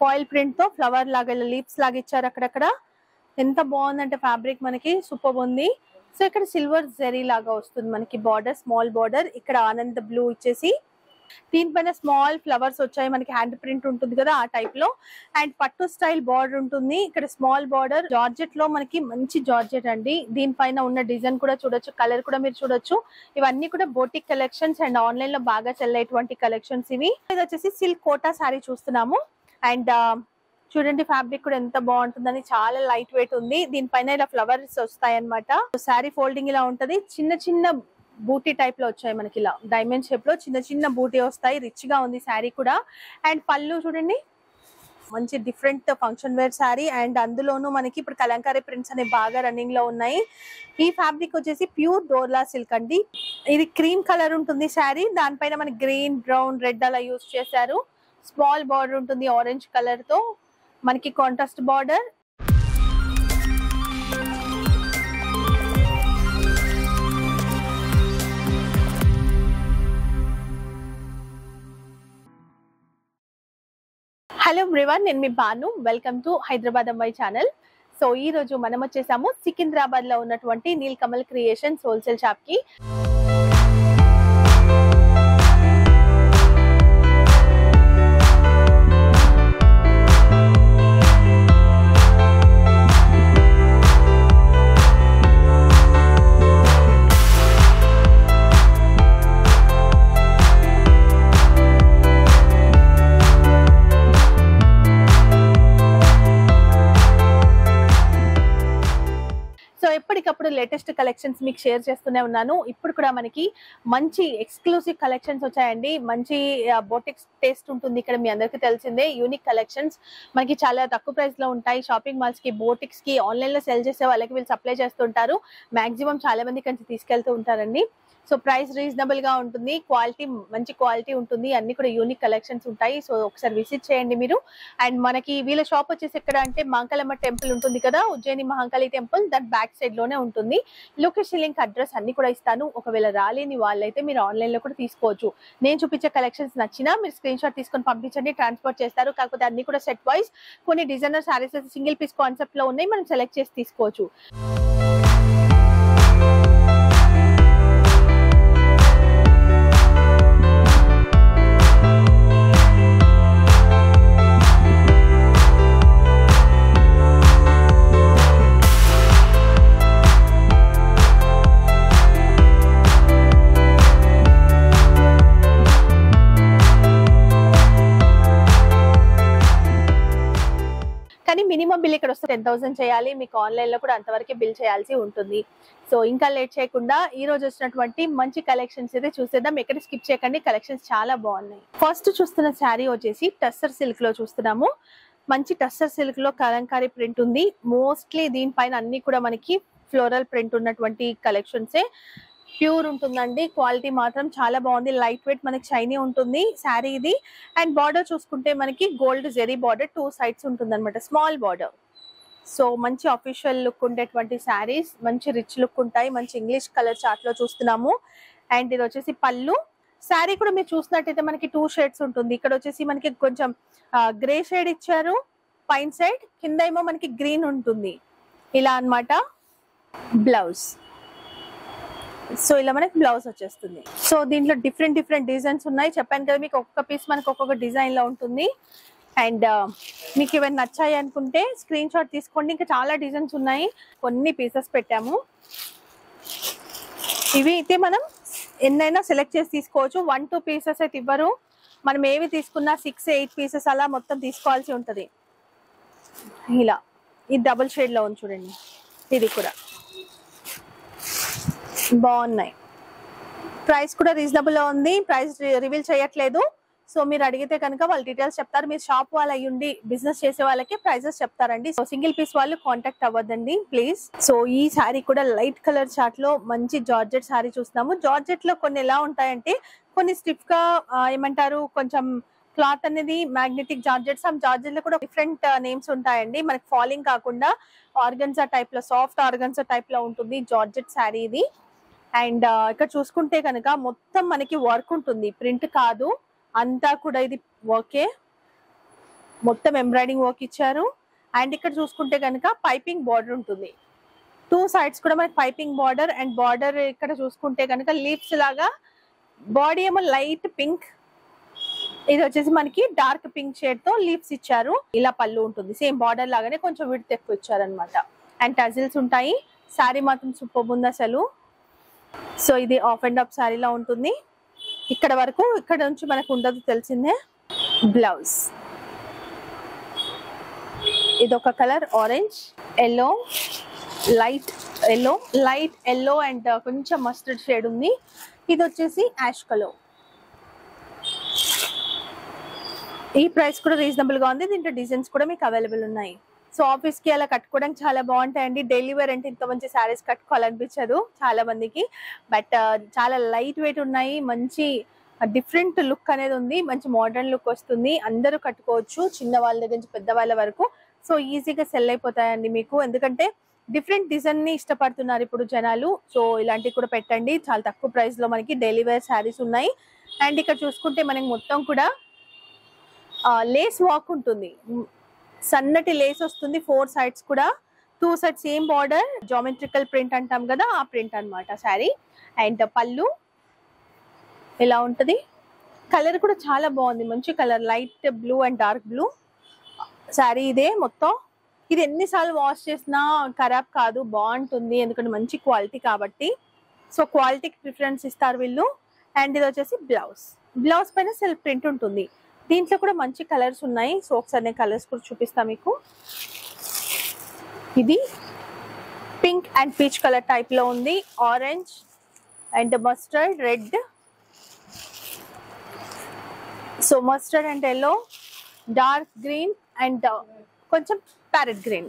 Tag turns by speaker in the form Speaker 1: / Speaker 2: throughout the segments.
Speaker 1: Foil ప్రింట్తో flower లాగా leaves లాగా ఇచ్చారు అక్కడక్కడ. ఎంత బాగుందంటే ఫ్యాబ్రిక్ మనకి సూపర్ ఉంది. సో ఇక్కడ సిల్వర్ జెరీ లాగా వస్తుంది మనకి బార్డర్ స్మాల్ బార్డర్. ఇక్కడ ఆనంద్ బ్లూ ఇచ్చేసి. దీనిపైన స్మాల్ ఫ్లవర్స్ వచ్చాయి. మనకి హ్యాండ్ ప్రింట్ ఉంటుంది కదా ఆ టైప్లో. అండ్ పట్టు స్టైల్ బార్డర్ ఉంటుంది. ఇక్కడ స్మాల్ బార్డర్ జార్జెట్లో మనకి మంచి జార్జెట్ అండి. దీనిపైన ఉన్న డిజైన్ కూడా చూడొచ్చు కలర్ కూడా మీరు చూడొచ్చు. ఇవన్నీ కూడా బోటిక్ కలెక్షన్స్ అండ్ ఆన్లైన్లో బాగా చెల్లేటువంటి కలెక్షన్స్ ఇవి. ఇది వచ్చేసి సిల్క్ కోటా శారీ చూస్తున్నాము. అండ్ చూడండి ఫ్యాబ్రిక్ కూడా ఎంత బాగుంటుందని చాలా లైట్ వెయిట్ ఉంది. దీనిపైన ఇలా ఫ్లవర్స్ వస్తాయి అనమాట శారీ ఫోల్డింగ్ ఇలా ఉంటది. చిన్న చిన్న బూటీ టైప్లో వచ్చాయి మనకి ఇలా. డైమండ్ షేప్లో చిన్న చిన్న బూటీ వస్తాయి. రిచ్గా ఉంది శారీ కూడా. అండ్ పళ్ళు చూడండి. మంచి different function wear sari and అందులోనూ మనకి ఇప్పుడు కలంకారీ ప్రింట్స్ అనేవి బాగా రన్నింగ్లో ఉన్నాయి. ఈ ఫ్యాబ్రిక్ వచ్చేసి ప్యూర్ డోర్లా సిల్క్ అండి. ఇది క్రీమ్ కలర్ ఉంటుంది శారీ దానిపైన మనకి గ్రీన్ బ్రౌన్ రెడ్ అలా యూస్ చేశారు. స్మాల్ బార్డర్ ఉంటుంది ఆరెంజ్ కలర్తో. మనకి కాంట్రాస్ట్ బార్డర్. హలో బ్రివాన్ నేను మీ బాను. వెల్కమ్ టు హైదరాబాద్ అమ్మాయి ఛానల్ సో ఈ రోజు మనం వచ్చేసాము సికింద్రాబాద్లో ఉన్నటువంటి నీల్ కమల్ క్రియేషన్స్ హోల్సేల్ షాప్కి. కలెక్షన్స్ మీకు షేర్ చేస్తూనే ఉన్నాను. ఇప్పుడు కూడా మనకి మంచి ఎక్స్క్లూసివ్ కలెక్షన్స్ వచ్చాయండి. మంచి బోటిక్స్ టేస్ట్ ఉంటుంది ఇక్కడ మీ అందరికీ తెలిసిందే. యూనిక్ కలెక్షన్స్ మనకి చాలా తక్కువ ప్రైస్లో ఉంటాయి. షాపింగ్ మాల్స్కి బోటిక్స్కి ఆన్లైన్లో సెల్ చేసే వాళ్ళకి వీళ్ళు సప్లై చేస్తుంటారు. మాక్సిమం చాలా మంది కంచి తీసుకెళ్తూ ఉంటారండి. సో ప్రైస్ రీజనబుల్గా ఉంటుంది. క్వాలిటీ మంచి క్వాలిటీ ఉంటుంది. అన్ని కూడా యూనిక్ కలెక్షన్స్ ఉంటాయి. సో ఒకసారి విజిట్ చేయండి మీరు. అండ్ మనకి వీళ్ళ షాప్ వచ్చేసి ఎక్కడ అంటే మాంకాలమ్మ టెంపుల్ ఉంటుంది కదా? ఉజ్జయిని మహాకాళి టెంపుల్. దాని బ్యాక్ సైడ్లోనే ఉంటుంది. లొకేషన్ లింక్ అడ్రస్ అన్ని కూడా ఇస్తాను. ఒకవేళ రాలేని వాళ్ళైతే మీరు ఆన్లైన్లో కూడా తీసుకోవచ్చు. నేను చూపించే కలెక్షన్స్ నచ్చినా మీరు స్క్రీన్ షాట్ తీసుకొని పంపించండి. ట్రాన్స్పోర్ట్ చేస్తారు. కాకపోతే అన్ని కూడా సెట్ వైజ్ కొన్ని డిజైనర్ సారీస్ సింగిల్ పీస్ కాన్సెప్ట్లో ఉన్నాయి. మనం సెలెక్ట్ చేసి తీసుకోవచ్చు. బిల్ ఇక్కడ వస్తే టెన్ థౌసండ్ చేయాలి మీకు ఆన్లైన్లో కూడా అంతవరకే బిల్ చేయాల్సి ఉంటుంది. సో ఇంకా లేట్ చేయకుండా ఈ రోజు వచ్చినటువంటి మంచి కలెక్షన్స్ అయితే చూసేద్దాం. ఎక్కడ స్కిప్ చేయకండి కలెక్షన్స్ చాలా బాగున్నాయి. ఫస్ట్ చూస్తున్న శారీ వచ్చేసి టస్సర్ సిల్క్లో చూస్తున్నాము. మంచి టస్సర్ సిల్క్లో కలంకారీ ప్రింట్ ఉంది. మోస్ట్లీ దీనిపైన అన్ని కూడా మనకి ఫ్లోరల్ ప్రింట్ ఉన్నటువంటి కలెక్షన్సే ప్యూర్ ఉంటుందండి. క్వాలిటీ మాత్రం చాలా బాగుంది. లైట్ వెయిట్ మనకి షైనీ ఉంటుంది. శారీ ఇది. అండ్ బార్డర్ చూసుకుంటే మనకి gold zari border two sides ఉంటుంది అనమాట స్మాల్ బార్డర్. సో మంచి అఫీషియల్ లుక్ ఉండేటువంటి శారీస్. మంచి రిచ్ లుక్ ఉంటాయి. మంచి ఇంగ్లీష్ కలర్ చార్ట్లో చూస్తున్నాము. అండ్ ఇది వచ్చేసి పళ్ళు. శారీ కూడా మీరు చూసినట్టయితే మనకి టూ షేడ్స్ ఉంటుంది. ఇక్కడ వచ్చేసి మనకి కొంచెం గ్రే షేడ్ ఇచ్చారు. పైన సైడ్ కింద ఏమో మనకి గ్రీన్ ఉంటుంది. ఇలా అన్నమాట. బ్లౌజ్ సో ఇలా మనకి బ్లౌజ్ వచ్చేస్తుంది. సో దీంట్లో డిఫరెంట్ డిఫరెంట్ డిజైన్స్ ఉన్నాయి. చెప్పాను కదా మీకు ఒక్కొక్క పీస్ మనకు ఒక్కొక్క డిజైన్లో ఉంటుంది. అండ్ uh, మీకు ఇవన్నీ నచ్చాయి అనుకుంటే స్క్రీన్ షాట్ తీసుకోండి. ఇంకా చాలా డిజైన్స్ ఉన్నాయి. కొన్ని పీసెస్ పెట్టాము. ఇవి అయితే మనం ఎన్నైనా సెలెక్ట్ చేసి తీసుకోవచ్చు. వన్ టూ పీసెస్ అయితే ఇవ్వరు. మనం ఏవి తీసుకున్నా సిక్స్ ఎయిట్ పీసెస్ అలా మొత్తం తీసుకోవాల్సి ఉంటుంది. ఇలా. ఇది డబుల్ షేడ్లో ఉంది చూడండి. ఇది కూడా. బాగున్నాయి. ప్రైస్ కూడా రీజనబుల్ ఉంది. ప్రైస్ రివీల్ చేయట్లేదు. సో మీరు అడిగితే కనుక వాళ్ళు డీటెయిల్స్ చెప్తారు. మీరు షాప్ వాళ్ళు అయ్యుండి బిజినెస్ చేసే వాళ్ళకి ప్రైజెస్ చెప్తారండి. సో సింగిల్ పీస్ వాళ్ళు కాంటాక్ట్ అవ్వద్దండి ప్లీజ్. సో ఈ శారీ కూడా లైట్ కలర్ చార్ట్లో మంచి జార్జెట్ శారీ చూస్తున్నాము. జార్జెట్లో కొన్ని ఎలా ఉంటాయంటే కొన్ని స్టిఫ్గా ఏమంటారు కొంచెం క్లాత్ అనేది మ్యాగ్నెటిక్ జార్జెట్స్. ఆ జార్జెట్లో కూడా డిఫరెంట్ నేమ్స్ ఉంటాయండి. మనకి ఫాలింగ్ కాకుండా ఆర్గన్సా టైప్లో సాఫ్ట్ ఆర్గన్సా టైప్లో ఉంటుంది జార్జెట్ శారీ ఇది. అండ్ ఇక్కడ చూసుకుంటే కనుక మొత్తం మనకి వర్క్ ఉంటుంది. ప్రింట్ కాదు. అంతా కూడా ఇది వర్కే. మొత్తం ఎంబ్రాయిడింగ్ వర్క్ ఇచ్చారు. అండ్ ఇక్కడ చూసుకుంటే కనుక పైపింగ్ బార్డర్ ఉంటుంది. టూ సైడ్స్ కూడా మనకి పైపింగ్ బార్డర్ అండ్ బార్డర్ ఇక్కడ చూసుకుంటే కనుక లీవ్స్ లాగా బాడీ ఏమో లైట్ పింక్. ఇది వచ్చేసి మనకి డార్క్ పింక్ షేడ్తో లీవ్స్ ఇచ్చారు. ఇలా పళ్ళు ఉంటుంది. సేమ్ బార్డర్ లాగానే కొంచెం విడత ఎక్కువ ఇచ్చారనమాట అండ్ టజిల్స్ ఉంటాయి. శారీ మాత్రం సూపర్ ఉంది అసలు. సో ఇది ఆఫ్ అండ్ ఆఫ్ శారీలా ఉంటుంది. ఇక్కడ వరకు ఇక్కడ నుంచి మనకు ఉండదు తెలిసిందే బ్లౌజ్. ఇది ఒక colour orange yellow light yellow light yellow and కొంచెం మస్టర్డ్ షేడ్ ఉంది. ఇది వచ్చేసి యాష్ కలర్. ఈ ప్రైస్ కూడా రీజనబుల్గా ఉంది. దీంట్లో డిజైన్స్ కూడా మీకు అవైలబుల్ ఉన్నాయి. సో ఆఫీస్కి అలా కట్టుకోవడానికి చాలా బాగుంటాయండి. డైలీ వేర్ అంటే ఇంత మంచి శారీస్ కట్టుకోవాలనిపించదు చాలా మందికి. బట్ uh, చాలా లైట్ వెయిట్ ఉన్నాయి. మంచి డిఫరెంట్ లుక్ అనేది ఉంది. మంచి మోడర్న్ లుక్ వస్తుంది. అందరూ కట్టుకోవచ్చు. చిన్న వాళ్ళ దగ్గర నుంచి పెద్ద వాళ్ళ వరకు. సో ఈజీగా సెల్ అయిపోతాయండి మీకు. ఎందుకంటే డిఫరెంట్ డిజైన్ని ఇష్టపడుతున్నారు ఇప్పుడు జనాలు. సో ఇలాంటివి కూడా పెట్టండి. చాలా తక్కువ ప్రైస్లో మనకి డైలీ వేర్ శారీస్ ఉన్నాయి. అండ్ ఇక్కడ చూసుకుంటే మనకి మొత్తం కూడా లేస్ వాక్ ఉంటుంది. సన్నటి లేస్ వస్తుంది ఫోర్ సైడ్స్ కూడా. Two side same border geometrical print అంటాం కదా ఆ ప్రింట్ అనమాట శారీ అండ్ పళ్ళు ఇలా ఉంటుంది? కలర్ కూడా చాలా బాగుంది మంచి colour light blue and dark blue sari ఇదే మొత్తం. ఇది ఎన్నిసార్లు వాష్ చేసినా ఖరాబ్ కాదు బాగుంటుంది ఎందుకంటే మంచి క్వాలిటీ కాబట్టి. సో క్వాలిటీకి ప్రిఫరెన్స్ ఇస్తారు వీళ్ళు. అండ్ ఇది వచ్చేసి బ్లౌజ్ బ్లౌజ్ పైన సెల్ఫ్ ప్రింట్ ఉంటుంది. దీంట్లో కూడా మంచి కలర్స్ ఉన్నాయి. సో ఒకసారి నేను కలర్స్ కూడా చూపిస్తా మీకు. ఇది పింక్ అండ్ పీచ్ కలర్ టైప్లో ఉంది. Orange and mustard red so mustard and yellow dark green and uh, కొంచెం ప్యారెట్ గ్రీన్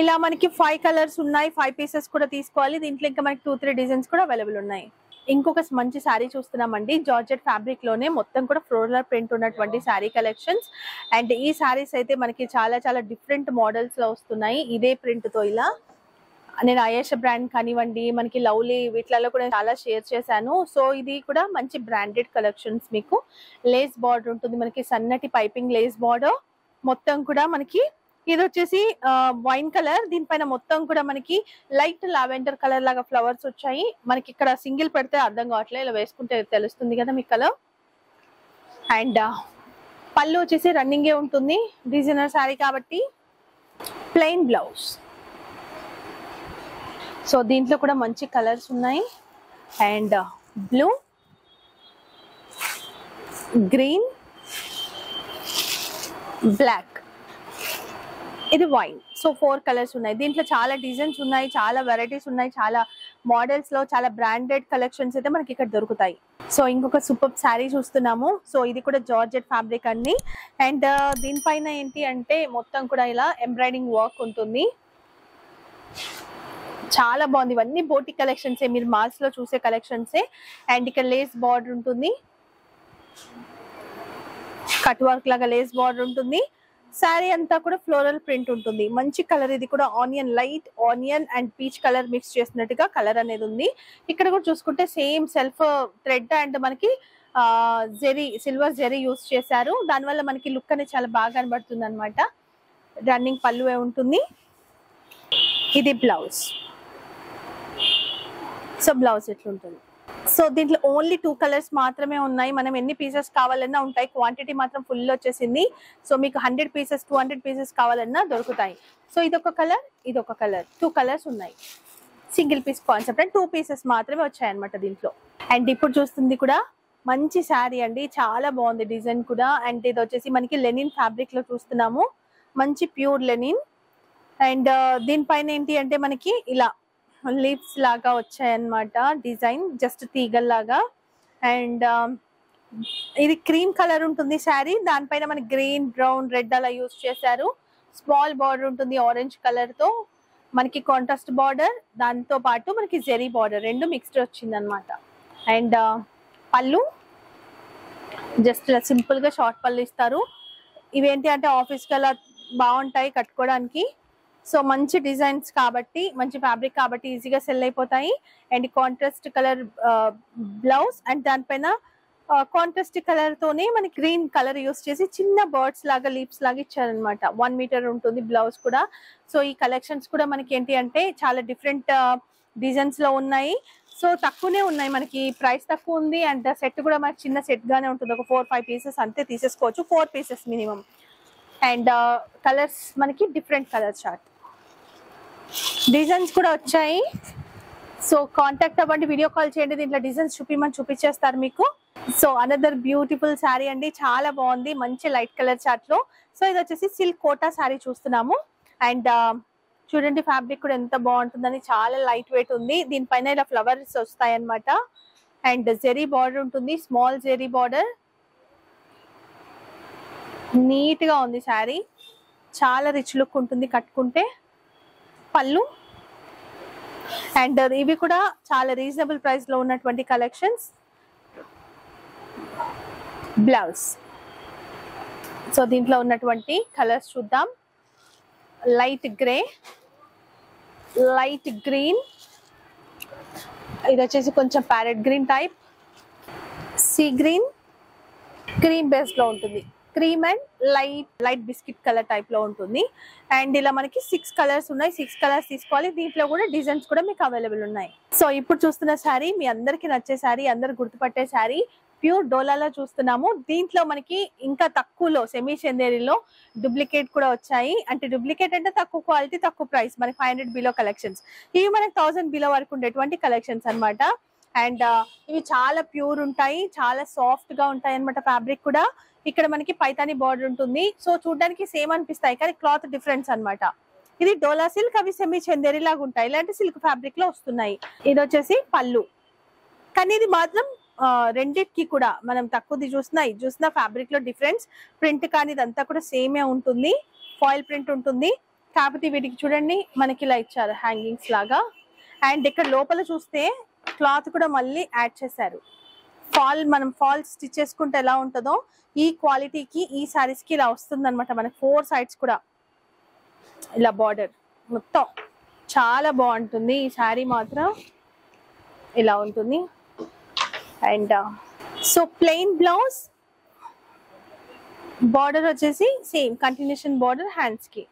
Speaker 1: ఇలా మనకి ఫైవ్ కలర్స్ ఉన్నాయి. ఫైవ్ పీసెస్ కూడా తీసుకోవాలి. దీంట్లో ఇంకా మనకి టూ త్రీ డిజైన్స్ కూడా అవైలబుల్ ఉన్నాయి. ఇంకొక మంచి శారీ చూస్తున్నామండి. జార్జెట్ ఫ్యాబ్రిక్లోనే మొత్తం కూడా ఫ్లోరల్ ప్రింట్ ఉన్నటువంటి శారీ కలెక్షన్స్. అండ్ ఈ శారీస్ అయితే మనకి చాలా చాలా డిఫరెంట్ మోడల్స్లో వస్తున్నాయి. ఇదే ప్రింట్తో ఇలా. నేను అయేష బ్రాండ్ కానివ్వండి మనకి లవ్లీ వీటిలలో కూడా చాలా షేర్ చేశాను. సో ఇది కూడా మంచి బ్రాండెడ్ కలెక్షన్స్ మీకు. లేస్ బార్డర్ ఉంటుంది మనకి సన్నటి పైపింగ్ లేస్ బార్డర్. మొత్తం కూడా మనకి ఇది వచ్చేసి వైన్ కలర్. దీనిపైన మొత్తం కూడా మనకి లైట్ లావెండర్ కలర్ లాగా ఫ్లవర్స్ వచ్చాయి. మనకి ఇక్కడ సింగిల్ పెడితే అర్థం కావట్లేదు. ఇలా వేసుకుంటే తెలుస్తుంది కదా మీ కలర్. అండ్ పళ్ళు వచ్చేసి రన్నింగే ఉంటుంది. డిజైనర్ శారీ కాబట్టి ప్లెయిన్ బ్లౌజ్. సో దీంట్లో కూడా మంచి కలర్స్ ఉన్నాయి. And blue green black. ఇది వైన్ సో ఫోర్ కలర్స్ ఉన్నాయి. దీంట్లో చాలా డిజైన్స్ ఉన్నాయి చాలా వెరైటీస్ ఉన్నాయి చాలా మోడల్స్లో చాలా బ్రాండెడ్ కలెక్షన్స్ అయితే మనకి ఇక్కడ దొరుకుతాయి. సో ఇంకొక సూపర్ శారీ చూస్తున్నాము. సో ఇది కూడా జార్జెట్ ఫ్యాబ్రిక్ అండి. అండ్ uh, దీనిపైన ఏంటి అంటే మొత్తం కూడా ఇలా ఎంబ్రాయిడింగ్ వర్క్ ఉంటుంది. చాలా బాగుంది. ఇవన్నీ బోటి కలెక్షన్సే మీరు మాల్స్లో చూసే కలెక్షన్సే అండ్ ఇక్కడ లేస్ బార్డర్ ఉంటుంది. కట్ వర్క్ లాగా లేస్ బార్డర్ ఉంటుంది. శారీ అంతా కూడా ఫ్లోరల్ ప్రింట్ ఉంటుంది. మంచి కలర్ ఇది కూడా onion light onion and peach colour mix చేసినట్టుగా కలర్ అనేది ఉంది. ఇక్కడ కూడా చూసుకుంటే సేమ్ సెల్ఫ్ థ్రెడ్ అండ్ మనకి జెరీ సిల్వర్ జెరీ యూస్ చేశారు. దానివల్ల మనకి లుక్ అనేది చాలా బాగా కనబడుతుంది అనమాట రన్నింగ్ పళ్ళువే ఉంటుంది. ఇది బ్లౌజ్. సో బ్లౌజ్ ఎట్లుంటుంది? సో దీంట్లో ఓన్లీ టూ కలర్స్ మాత్రమే ఉన్నాయి. మనం ఎన్ని పీసెస్ కావాలన్నా ఉంటాయి. క్వాంటిటీ మాత్రం ఫుల్ వచ్చేసింది. సో మీకు hundred pieces two hundred pieces కావాలన్నా దొరుకుతాయి. సో ఇదొక కలర్ ఇదొక కలర్ టూ కలర్స్ ఉన్నాయి. Single piece concept and two pieces మాత్రమే వచ్చాయి అనమాట దీంట్లో. అండ్ ఇప్పుడు చూస్తుంది కూడా మంచి శారీ అండి. చాలా బాగుంది డిజైన్ కూడా. అండ్ ఇది వచ్చేసి మనకి లెనిన్ ఫ్యాబ్రిక్లో చూస్తున్నాము. మంచి ప్యూర్ లెనిన్ అండ్ దీనిపైన ఏంటి అంటే మనకి ఇలా లీవ్స్ లాగా వచ్చాయన్నమాట డిజైన్ జస్ట్ తీగల్లాగా. అండ్ ఇది క్రీమ్ కలర్ ఉంటుంది శారీ దానిపైన మనకి గ్రీన్ బ్రౌన్ రెడ్ అలా యూస్ చేశారు. స్మాల్ బార్డర్ ఉంటుంది ఆరెంజ్ కలర్తో మనకి కాంట్రాస్ట్ బార్డర్ దాంతో పాటు మనకి జెరీ బార్డర్ రెండు మిక్స్డ్ వచ్చింది అనమాట అండ్ పళ్ళు. జస్ట్ ఇలా సింపుల్గా షార్ట్ పళ్ళు ఇస్తారు. ఇవేంటి అంటే ఆఫీస్కి అలా బాగుంటాయి కట్టుకోవడానికి. సో మంచి డిజైన్స్ కాబట్టి మంచి ఫ్యాబ్రిక్ కాబట్టి ఈజీగా సెల్ అయిపోతాయి. And contrast colour blouse and దానిపైన కాంట్రాస్ట్ కలర్ తోనే మనకి గ్రీన్ కలర్ యూస్ చేసి చిన్న బర్డ్స్ లాగా లీప్స్ లాగా ఇచ్చారనమాట వన్ మీటర్ ఉంటుంది బ్లౌజ్ కూడా. సో ఈ కలెక్షన్స్ కూడా మనకి ఏంటి అంటే చాలా డిఫరెంట్ డిజైన్స్ uh, లో ఉన్నాయి. సో తక్కువనే ఉన్నాయి. మనకి ప్రైస్ తక్కువ ఉంది. అండ్ సెట్ కూడా మనకి చిన్న సెట్ గానే ఉంటుంది. ఒక ఫోర్ ఫైవ్ పీసెస్ అంతే తీసేసుకోవచ్చు. Four pieces minimum and colours uh, మనకి డిఫరెంట్ కలర్ చార్ట్ డిజైన్స్ కూడా వచ్చాయి. సో కాంటాక్ట్ అవ్వండి వీడియో కాల్ చేయండి దీంట్లో డిజైన్స్ చూపిమని చూపించేస్తారు మీకు. సో అనదర్ బ్యూటిఫుల్ శారీ అండి. చాలా బాగుంది. మంచి లైట్ కలర్ చార్ట్లో. సో ఇది వచ్చేసి సిల్క్ కోటా శారీ చూస్తున్నాము. అండ్ uh, చూడండి ఫ్యాబ్రిక్ కూడా ఎంత బాగుంటుందని. చాలా లైట్ వెయిట్ ఉంది. దీనిపైన ఇలా ఫ్లవర్స్ వస్తాయి అనమాట అండ్ జెరీ బార్డర్ ఉంటుంది. స్మాల్ జెరీ బార్డర్ నీట్గా ఉంది శారీ. చాలా రిచ్ లుక్ ఉంటుంది కట్టుకుంటే. పళ్ళు. అండ్ ఇవి కూడా చాలా రీజనబుల్ ప్రైస్లో ఉన్నటువంటి కలెక్షన్స్. బ్లౌజ్. సో దీంట్లో ఉన్నటువంటి కలర్స్ చూద్దాం. Light grey. Light green. ఇది వచ్చేసి కొంచెం parrot green type. Sea green. Cream బేస్లో ఉంటుంది. Cream and light light biscuit colour టైప్లో ఉంటుంది. అండ్ ఇలా మనకి సిక్స్ కలర్స్ ఉన్నాయి. సిక్స్ కలర్స్ తీసుకోవాలి. దీంట్లో కూడా డిజైన్స్ కూడా మీకు అవైలబుల్ ఉన్నాయి. సో ఇప్పుడు చూస్తున్న శారీ మీ అందరికి నచ్చే శారీ అందరు గుర్తుపట్టే శారీ ప్యూర్ డోలాలో చూస్తున్నాము. దీంట్లో మనకి ఇంకా తక్కువలో సెమీ చందేరిలో డూప్లికేట్ కూడా వచ్చాయి. అంటే డూప్లికేట్ అంటే తక్కువ క్వాలిటీ తక్కువ ప్రైస్ మనకి ఫైవ్ హండ్రెడ్ బిలో కలెక్షన్స్ ఇవి మనకి థౌసండ్ బిలో వరకు ఉండేటువంటి కలెక్షన్స్ అనమాట అండ్ ఇవి చాలా ప్యూర్ ఉంటాయి చాలా సాఫ్ట్గా ఉంటాయి అన్నమాట ఫ్యాబ్రిక్ కూడా. ఇక్కడ మనకి పైతాని బార్డర్ ఉంటుంది. సో చూడడానికి సేమ్ అనిపిస్తాయి కానీ క్లాత్ డిఫరెన్స్ అన్నమాట. ఇది డోలా సిల్క్ అవి సెమీ చందేరి లాగా ఉంటాయి. ఇలాంటి సిల్క్ ఫ్యాబ్రిక్లో వస్తున్నాయి. ఇది వచ్చేసి పళ్ళు. కానీ ఇది మాత్రం రెండిటికి కూడా మనం తక్కువది చూసినా ఇది చూసిన ఫ్యాబ్రిక్లో డిఫరెన్స్. ప్రింట్ కానీ ఇదంతా కూడా సేమే ఉంటుంది. ఫాయిల్ ప్రింట్ ఉంటుంది. కాకపోతే వీటికి చూడండి మనకి ఇలా ఇచ్చారు హ్యాంగింగ్స్ లాగా. అండ్ ఇక్కడ లోపల చూస్తే క్లాత్ కూడా మళ్ళీ యాడ్ చేశారు. ఫాల్ మనం ఫాల్ స్టిచ్ చేసుకుంటే ఎలా ఉంటుందో ఈ క్వాలిటీకి ఈ శారీస్కి ఇలా వస్తుంది అనమాట మనకి ఫోర్ సైడ్స్ కూడా. ఇలా బార్డర్ మొత్తం చాలా బాగుంటుంది. ఈ శారీ మాత్రం ఇలా ఉంటుంది. And so plain blouse border వచ్చేసి సేమ్ కంటిన్యూషన్ బార్డర్ హ్యాండ్స్కి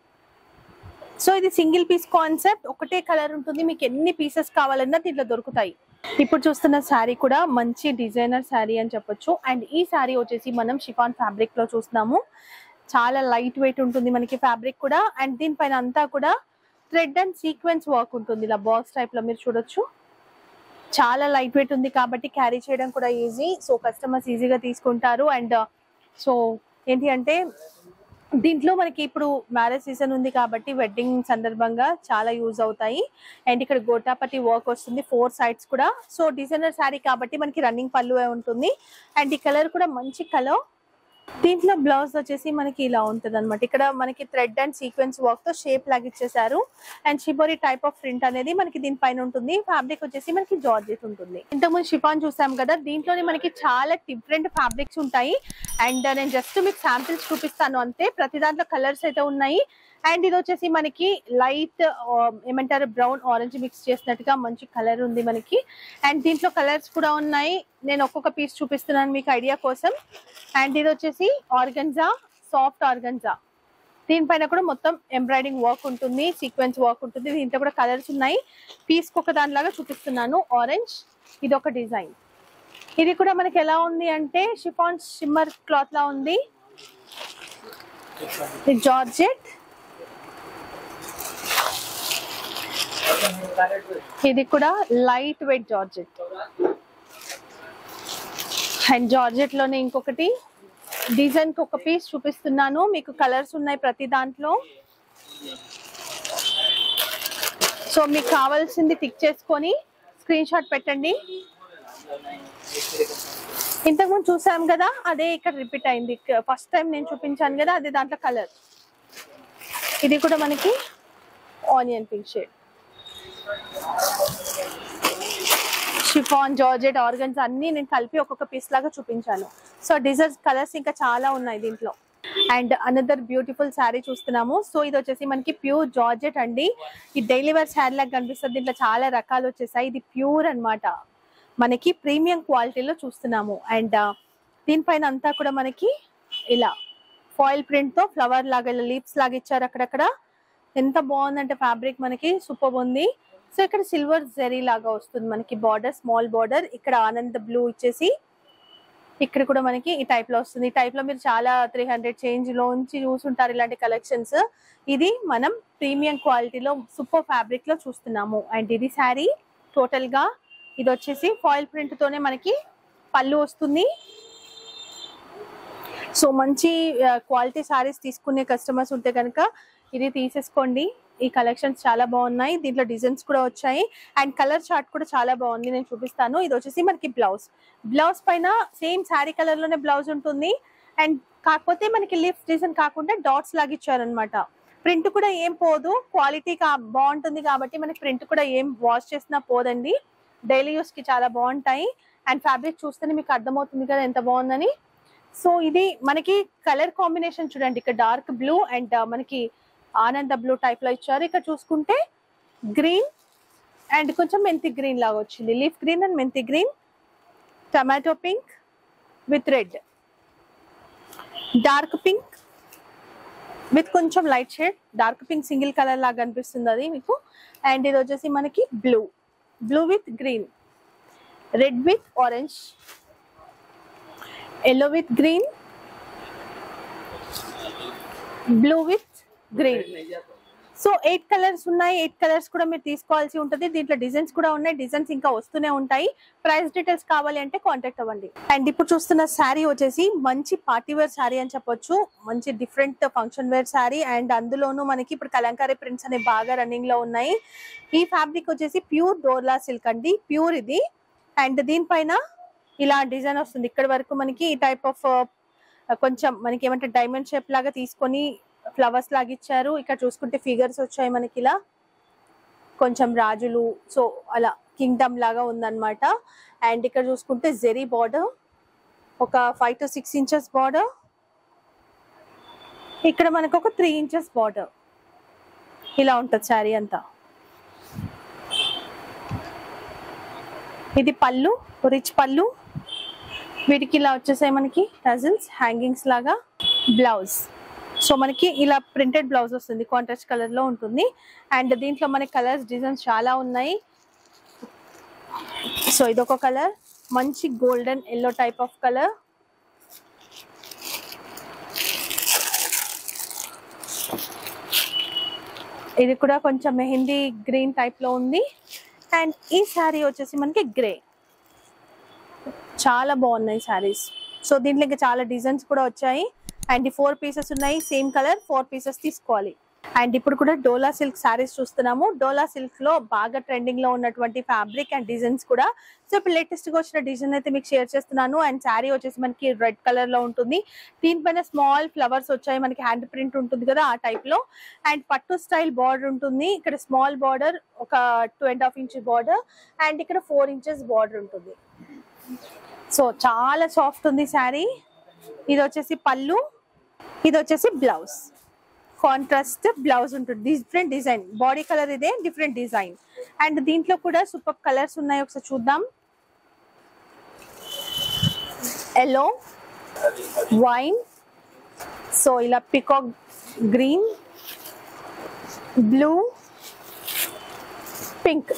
Speaker 1: సో ఇది సింగిల్ పీస్ కాన్సెప్ట్. ఒకటే కలర్ ఉంటుంది. మీకు ఎన్ని పీసెస్ కావాలన్నా దీంట్లో దొరుకుతాయి. ఇప్పుడు చూస్తున్న శారీ కూడా మంచి డిజైనర్ శారీ అని చెప్పొచ్చు. అండ్ ఈ శారీ వచ్చేసి మనం షిఫాన్ ఫ్యాబ్రిక్లో చూస్తున్నాము. చాలా లైట్ వెయిట్ ఉంటుంది మనకి ఫ్యాబ్రిక్ కూడా. అండ్ దీనిపైన అంతా కూడా థ్రెడ్ అండ్ సీక్వెన్స్ వర్క్ ఉంటుంది. ఇలా బాక్స్ టైప్లో మీరు చూడొచ్చు. చాలా లైట్ వెయిట్ ఉంది కాబట్టి క్యారీ చేయడం కూడా ఈజీ. సో కస్టమర్స్ ఈజీగా తీసుకుంటారు. అండ్ సో ఏంటి అంటే దీంట్లో మనకి ఇప్పుడు మ్యారేజ్ సీజన్ ఉంది కాబట్టి వెడ్డింగ్ సందర్భంగా చాలా యూజ్ అవుతాయి. అండ్ ఇక్కడ గోటాపతి వర్క్ వస్తుంది ఫోర్ సైడ్స్ కూడా. సో డిజైనర్ శారీ కాబట్టి మనకి రన్నింగ్ పళ్ళు ఉంటుంది. అండ్ ఈ కలర్ కూడా మంచి కలర్ దీంట్లో బ్లౌజ్ వచ్చేసి మనకి ఇలా ఉంటుంది అనమాట ఇక్కడ మనకి థ్రెడ్ అండ్ సీక్వెన్స్ వర్క్తో షేప్ లాగా ఇచ్చేసారు and shibori type of print అనేది మనకి దీనిపైన ఉంటుంది. ఫ్యాబ్రిక్ వచ్చేసి మనకి జార్జెట్ ఉంటుంది. ఇంతకుముందు షిఫాన్ చూసాం కదా దీంట్లోనే మనకి చాలా డిఫరెంట్ ఫ్యాబ్రిక్స్ ఉంటాయి. అండ్ నేను జస్ట్ మీకు శాంపిల్స్ చూపిస్తాను అంతే. ప్రతి దాంట్లో కలర్స్ అయితే ఉన్నాయి. అండ్ ఇది వచ్చేసి మనకి లైట్ ఏమంటారు బ్రౌన్ ఆరెంజ్ మిక్స్ చేసినట్టుగా మంచి కలర్ ఉంది మనకి. అండ్ దీంట్లో కలర్స్ కూడా ఉన్నాయి. నేను ఒక్కొక్క పీస్ చూపిస్తున్నాను మీకు ఐడియా కోసం. అండ్ ఇది వచ్చేసి ఆర్గన్జా సాఫ్ట్ ఆర్గన్జా. దీనిపైన కూడా మొత్తం ఎంబ్రాయిడింగ్ వర్క్ ఉంటుంది సీక్వెన్స్ వర్క్ ఉంటుంది. దీంట్లో కూడా కలర్స్ ఉన్నాయి. పీస్ ఒక దానిలాగా చూపిస్తున్నాను. ఆరెంజ్ ఇది ఒక డిజైన్. ఇది కూడా మనకి ఎలా ఉంది అంటే షిఫాన్ షిమ్మర్ క్లాత్ లా ఉంది జార్జెట్. ఇది కూడా లైట్ వెయిట్ జార్జెట్ అండ్ జార్జెట్లోనే ఇంకొకటి. డిజైన్కి ఒక పీస్ చూపిస్తున్నాను. మీకు కలర్స్ ఉన్నాయి ప్రతి దాంట్లో. సో మీకు కావాల్సింది టిక్ చేసుకొని స్క్రీన్ షాట్ పెట్టండి. ఇంతకుముందు చూసాం కదా అదే ఇక్కడ రిపీట్ అయింది. ఫస్ట్ టైం నేను చూపించాను కదా అదే దాంట్లో కలర్ ఇది కూడా మనకి onion pink shade chiffon georgette organza అన్ని నేను కలిపి ఒక్కొక్క పీస్ లాగా చూపించాను. సో డిజైన్స్ కలర్స్ ఇంకా చాలా ఉన్నాయి దీంట్లో. అండ్ అనదర్ బ్యూటిఫుల్ శారీ చూస్తున్నాము. సో ఇది వచ్చేసి మనకి ప్యూర్ జార్జెట్ అండి. ఈ డైలీ వేర్ శారీ లాగా కనిపిస్తుంది. దీంట్లో చాలా రకాలు వచ్చేసాయి. ఇది ప్యూర్ అన్నమాట. మనకి ప్రీమియం క్వాలిటీలో చూస్తున్నాము. అండ్ దీనిపైన అంతా కూడా మనకి ఇలా ఫాయిల్ ప్రింట్తో ఫ్లవర్ లాగా ఇలా లీప్స్ లాగా ఇచ్చారు అక్కడక్కడ. ఎంత బాగుందంటే ఫ్యాబ్రిక్ మనకి సూపర్ ఉంది. సో ఇక్కడ సిల్వర్ జెరీ లాగా వస్తుంది మనకి బార్డర్ స్మాల్ బార్డర్ ఇక్కడ ఆనంద్ బ్లూ ఇచ్చేసి ఇక్కడ కూడా మనకి ఈ టైప్లో వస్తుంది. ఈ టైప్లో మీరు చాలా త్రీ హండ్రెడ్ చేంజ్ లోంచి చూసుంటారు ఇలాంటి కలెక్షన్స్ ఇది మనం ప్రీమియం క్వాలిటీలో సూపర్ ఫ్యాబ్రిక్లో చూస్తున్నాము. అండ్ ఇది శారీ టోటల్గా. ఇది వచ్చేసి ఫాయిల్ ప్రింట్ తోనే మనకి పళ్ళు వస్తుంది. సో మంచి uh, క్వాలిటీ సారీస్ తీసుకునే కస్టమర్స్ ఉంటే కనుక ఇది తీసేసుకోండి. ఈ కలెక్షన్స్ చాలా బాగున్నాయి. దీంట్లో డిజైన్స్ కూడా వచ్చాయి. అండ్ కలర్ చార్ట్ కూడా చాలా బాగుంది. నేను చూపిస్తాను. ఇది వచ్చేసి మనకి బ్లౌజ్. బ్లౌజ్ పైన సేమ్ శారీ కలర్లోనే బ్లౌజ్ ఉంటుంది. అండ్ కాకపోతే మనకి లిఫ్ట్ డిజైన్ కాకుండా డాట్స్ లాగా ఇచ్చారనమాట ప్రింట్ కూడా ఏం పోదు. క్వాలిటీ కా బాగుంటుంది కాబట్టి మనకి ప్రింట్ కూడా ఏం వాష్ చేసినా పోదండి. డైలీ యూస్కి చాలా బాగుంటాయి. అండ్ ఫ్యాబ్రిక్ చూస్తేనే మీకు అర్థమవుతుంది కదా ఎంత బాగుందని. సో ఇది మనకి కలర్ కాంబినేషన్ చూడండి. ఇక్కడ డార్క్ బ్లూ అండ్ మనకి ఆనంద బ్లూ టైప్లో ఇచ్చారు. ఇక్కడ చూసుకుంటే గ్రీన్ అండ్ కొంచెం మెంతి గ్రీన్ లాగా వచ్చింది. Leaf green and methi green tomato pink with red dark pink with కొంచెం light shade dark pink single colour లాగా అనిపిస్తుంది అది మీకు. అండ్ ఇది వచ్చేసి మనకి blue blue with green red with orange yellow with green blue with green so eight colours ఉన్నాయి. Eight colours కూడా మీరు తీసుకోవాల్సి ఉంటుంది. దీంట్లో డిజైన్స్ కూడా ఉన్నాయి. డిజైన్స్ ఇంకా వస్తూనే ఉంటాయి. ప్రైస్ డీటెయిల్స్ కావాలి అంటే కాంటాక్ట్ అవ్వండి. అండ్ ఇప్పుడు చూస్తున్న శారీ వచ్చేసి మంచి పార్టీ వేర్ శారీ అని చెప్పొచ్చు. మంచి different function wear sari and అందులోనూ మనకి ఇప్పుడు కలంకారీ ప్రింట్స్ అనేవి బాగా రన్నింగ్లో ఉన్నాయి. ఈ ఫ్యాబ్రిక్ వచ్చేసి ప్యూర్ డోర్లా సిల్క్ అండి. ప్యూర్ ఇది. అండ్ దీనిపైన ఇలా డిజైన్ వస్తుంది. ఇక్కడ వరకు మనకి ఈ టైప్ ఆఫ్ కొంచెం మనకి ఏమంటే డైమండ్ షేప్ లాగా తీసుకొని ఫ్లవర్స్ లాగా ఇచ్చారు ఇక్కడ చూసుకుంటే ఫిగర్స్ వచ్చాయి మనకి ఇలా కొంచెం రాజులు సో అలా కింగ్డమ్ లాగా ఉందన్నమాట. అండ్ ఇక్కడ చూసుకుంటే జెరీ బార్డర్ ఒక five to six inches border ఇక్కడ మనకు ఒక త్రీ ఇంచెస్ బార్డర్ ఇలా ఉంటుంది శారీ అంతా. ఇది పళ్ళు రిచ్ పళ్ళు. వీటికి ఇలా వచ్చేసాయి మనకి టజిల్స్ హ్యాంగింగ్స్ లాగా. బ్లౌజ్ సో మనకి ఇలా ప్రింటెడ్ బ్లౌజ్ వస్తుంది కాంట్రాస్ట్ కలర్లో ఉంటుంది. అండ్ దీంట్లో మనకి కలర్స్ డిజైన్స్ చాలా ఉన్నాయి. సో ఇదొక కలర్ మంచి golden yellow type of colour ఇది కూడా కొంచెం మెహందీ గ్రీన్ టైప్లో ఉంది. అండ్ ఈ శారీ వచ్చేసి మనకి గ్రే చాలా బాగున్నాయి శారీస్ సో దీంట్లో ఇంకా చాలా డిజైన్స్ కూడా వచ్చాయి. అండ్ ఫోర్ పీసెస్ ఉన్నాయి సేమ్ కలర్ ఫోర్ పీసెస్ తీసుకోవాలి. అండ్ ఇప్పుడు కూడా డోలా సిల్క్ శారీస్ చూస్తున్నాము. డోలా సిల్క్లో బాగా ట్రెండింగ్లో ఉన్నటువంటి ఫ్యాబ్రిక్ అండ్ డిజైన్స్ కూడా. సో ఇప్పుడు లేటెస్ట్గా వచ్చిన డిజైన్ అయితే మీకు షేర్ చేస్తున్నాను. అండ్ శారీ వచ్చేసి మనకి రెడ్ కలర్లో ఉంటుంది. దీనిపైన స్మాల్ ఫ్లవర్స్ వచ్చాయి. మనకి హ్యాండ్ ప్రింట్ ఉంటుంది కదా ఆ టైప్లో. అండ్ పట్టు స్టైల్ బార్డర్ ఉంటుంది. ఇక్కడ స్మాల్ బార్డర్ ఒక two and half inch border and ఇక్కడ ఫోర్ ఇంచెస్ బార్డర్ ఉంటుంది. సో చాలా సాఫ్ట్ ఉంది శారీ ఇది వచ్చేసి పళ్ళు. ఇది వచ్చేసి బ్లౌజ్. కాంట్రాస్ట్ బ్లౌజ్ ఉంటుంది. Different design. బాడీ కలర్ ఇదే డిఫరెంట్ డిజైన్. అండ్ దీంట్లో కూడా సూపర్ కలర్స్ ఉన్నాయి. ఒకసారి చూద్దాం. ఎల్లో వైన్ సో ఇలా peacock green blue pink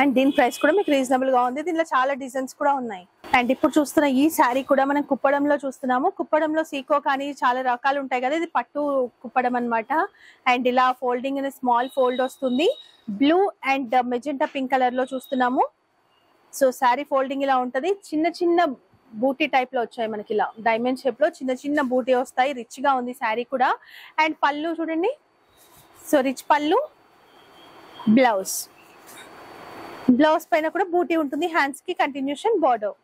Speaker 1: and దీని ప్రైస్ కూడా మీకు రీజనబుల్గా ఉంది. దీనిలో చాలా డిజైన్స్ కూడా ఉన్నాయి. అండ్ ఇప్పుడు చూస్తున్న ఈ శారీ కూడా మనం కుప్పడంలో చూస్తున్నాము. కుప్పడంలో సీకో కానీ చాలా రకాలు ఉంటాయి కదా. ఇది పట్టు కుప్పడం అన్నమాట. అండ్ ఇలా ఫోల్డింగ్ అనే స్మాల్ ఫోల్డ్ వస్తుంది. బ్లూ అండ్ మెజెంటా పింక్ కలర్లో చూస్తున్నాము. సో శారీ ఫోల్డింగ్ ఇలా ఉంటది. చిన్న చిన్న బూటీ టైప్లో వచ్చాయి మనకి ఇలా. డైమండ్ షేప్లో చిన్న చిన్న బూటీ వస్తాయి. రిచ్గా ఉంది శారీ కూడా. అండ్ పళ్ళు చూడండి. So rich pallu blouse blouse పైన కూడా బూటీ ఉంటుంది. హ్యాండ్స్కి continuation border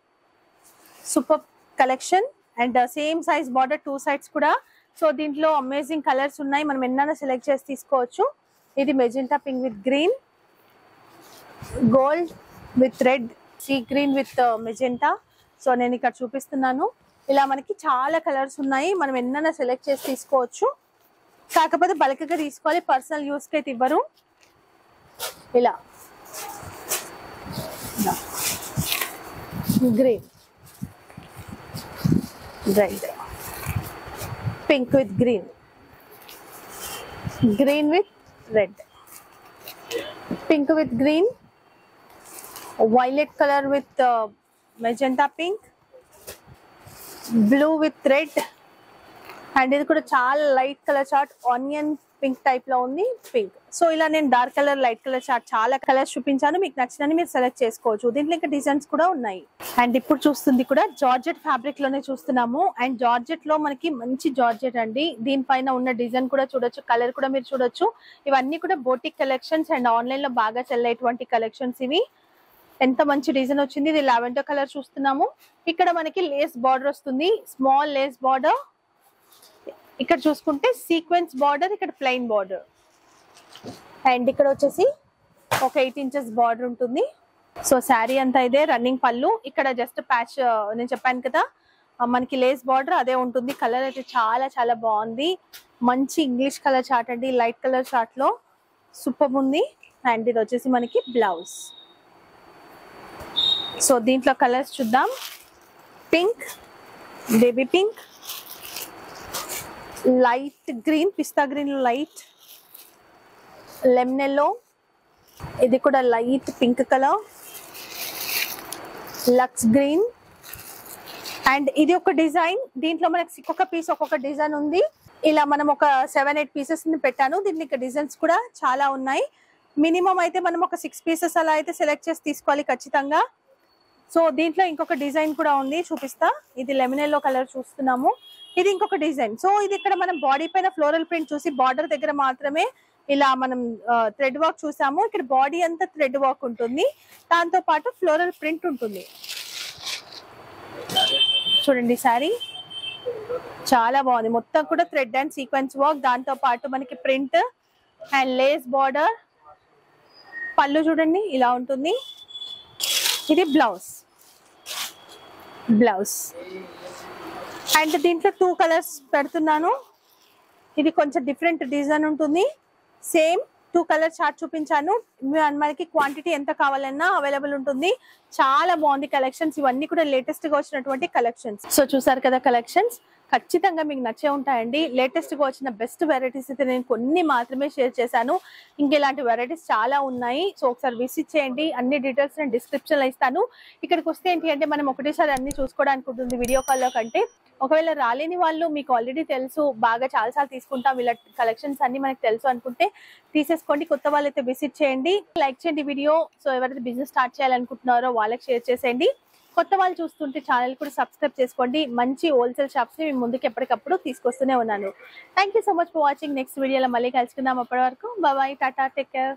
Speaker 1: super collection and same size border two sides కూడా. సో దీంట్లో అమేజింగ్ కలర్స్ ఉన్నాయి. మనం ఎన్నైనా సెలెక్ట్ చేసి తీసుకోవచ్చు. ఇది magenta pink with green gold with red sea green with uh, magenta. So నేను ఇక్కడ చూపిస్తున్నాను. ఇలా మనకి చాలా కలర్స్ ఉన్నాయి. మనం ఎన్నైనా సెలెక్ట్ చేసి తీసుకోవచ్చు. కాకపోతే బల్క్గా తీసుకోవాలి. పర్సనల్ యూస్కి అయితే ఇవ్వరు. ఇలా. Green. Red pink with green green with red pink with green violet colour with magenta pink blue with red and ఇది కూడా చాలా light colour chart onion pink టైప్లో ఉంది పింక్. సో ఇలా నేను dark colour light colour chart చాలా colours చూపించాను. మీకు నచ్చినని మీరు సెలెక్ట్ చేసుకోవచ్చు. దీంట్లో ఇంకా డిజైన్స్ కూడా ఉన్నాయి. అండ్ ఇప్పుడు చూస్తుంది కూడా జార్జెట్ ఫ్యాబ్రిక్లోనే చూస్తున్నాము. అండ్ జార్జెట్లో మనకి మంచి జార్జెట్ అండి. దీనిపైన ఉన్న డిజైన్ కూడా చూడొచ్చు. కలర్ కూడా మీరు చూడొచ్చు. ఇవన్నీ కూడా బోటిక్ కలెక్షన్స్ అండ్ ఆన్లైన్లో బాగా చెల్లేటువంటి కలెక్షన్స్ ఇవి. ఎంత మంచి డిజైన్ వచ్చింది. ఇది లావెండర్ కలర్ చూస్తున్నాము. ఇక్కడ మనకి లేస్ బార్డర్ వస్తుంది. స్మాల్ లేస్ బార్డర్ ఇక్కడ చూసుకుంటే సీక్వెన్స్ బార్డర్ ఇక్కడ ప్లెయిన్ బార్డర్ అండ్ ఇక్కడ వచ్చేసి ఒక ఎయిట్ ఇంచెస్ బార్డర్ ఉంటుంది. సో శారీ అంతా ఇదే రన్నింగ్ పళ్ళు. ఇక్కడ జస్ట్ ప్యాచ్ uh, నేను చెప్పాను కదా మనకి లేస్ బార్డర్ అదే ఉంటుంది. కలర్ అయితే చాలా చాలా బాగుంది. మంచి ఇంగ్లీష్ కలర్ చార్ట్ అండి లైట్ కలర్ చార్ట్లో. సూపర్ ఉంది. అండ్ ఇది వచ్చేసి మనకి బ్లౌజ్ సో దీంట్లో కలర్స్ చూద్దాం. Pink baby pink light green pista green light lemon yellow ఇది కూడా light pink colour lux green. And ఇది ఒక డిజైన్ దీంట్లో మనకి ఒక్కొక్క పీస్ ఒక్కొక్క డిజైన్ ఉంది. ఇలా మనం ఒక సెవెన్ ఎయిట్ పీసెస్ని పెట్టాను. దీనికి డిజైన్స్ కూడా చాలా ఉన్నాయి. మినిమం అయితే మనం ఒక సిక్స్ పీసెస్ అలా అయితే సెలెక్ట్ చేసి తీసుకోవాలి ఖచ్చితంగా. సో దీంట్లో ఇంకొక డిజైన్ కూడా ఉంది చూపిస్తా. ఇది లెమినెల్లో కలర్ చూస్తున్నాము. ఇది ఇంకొక డిజైన్. సో ఇది ఇక్కడ మనం బాడీ పైన ఫ్లోరల్ ప్రింట్ చూసి బార్డర్ దగ్గర మాత్రమే ఇలా మనం థ్రెడ్ వర్క్ చూసాము. ఇక్కడ బాడీ అంతా థ్రెడ్ వర్క్ ఉంటుంది. దాంతో పాటు ఫ్లోరల్ ప్రింట్ ఉంటుంది. చూడండి సారీ చాలా బాగుంది. మొత్తం కూడా థ్రెడ్ అండ్ సీక్వెన్స్ వర్క్. దాంతో పాటు మనకి ప్రింట్ అండ్ లేస్ బార్డర్. పళ్ళు చూడండి ఇలా ఉంటుంది. ఇది బ్లౌజ్. బ్లౌజ్. అండ్ దీంట్లో టూ కలర్స్ పెడుతున్నాను. ఇది కొంచెం డిఫరెంట్ డిజైన్ ఉంటుంది. సేమ్ టూ కలర్ చార్ట్ చూపించాను. మనకి క్వాంటిటీ ఎంత కావాలన్నా అవైలబుల్ ఉంటుంది. చాలా బాగుంది కలెక్షన్స్ ఇవన్నీ కూడా లేటెస్ట్గా వచ్చినటువంటి కలెక్షన్స్ సో చూసారు కదా కలెక్షన్స్ ఖచ్చితంగా మీకు నచ్చే ఉంటాయండి. లేటెస్ట్గా వచ్చిన బెస్ట్ వెరైటీస్ అయితే నేను కొన్ని మాత్రమే షేర్ చేశాను. ఇంకా ఇలాంటి వెరైటీస్ చాలా ఉన్నాయి. సో ఒకసారి విసిట్ చేయండి. అన్ని డీటెయిల్స్ నేను డిస్క్రిప్షన్లో ఇస్తాను. ఇక్కడికి వస్తే ఏంటి అంటే మనం ఒకటేసారి అన్ని చూసుకోవడానికి ఉంటుంది వీడియో కాల్లో కంటే. ఒకవేళ రాలేని వాళ్ళు మీకు ఆల్రెడీ తెలుసు బాగా చాలాసార్లు తీసుకుంటాం ఇలా కలెక్షన్స్ అన్ని మనకు తెలుసు అనుకుంటే తీసేసుకోండి. కొత్త వాళ్ళైతే విసిట్ చేయండి. లైక్ చేయండి వీడియో సో ఎవరైతే బిజినెస్ స్టార్ట్ చేయాలనుకుంటున్నారో వాళ్ళకి షేర్ చేసేయండి. కొత్త వాళ్ళు చూస్తుంటే ఛానల్ కూడా సబ్స్క్రైబ్ చేసుకోండి. మంచి హోల్సేల్ షాప్స్ని మేము ముందుకు ఎప్పటికప్పుడు తీసుకొస్తూనే ఉన్నాను. Thank so much for watching next వీడియోలో మళ్ళీ కలుసుకుందాం అప్పటి వరకు బాబాయ్ టాటా టేక్ కేర్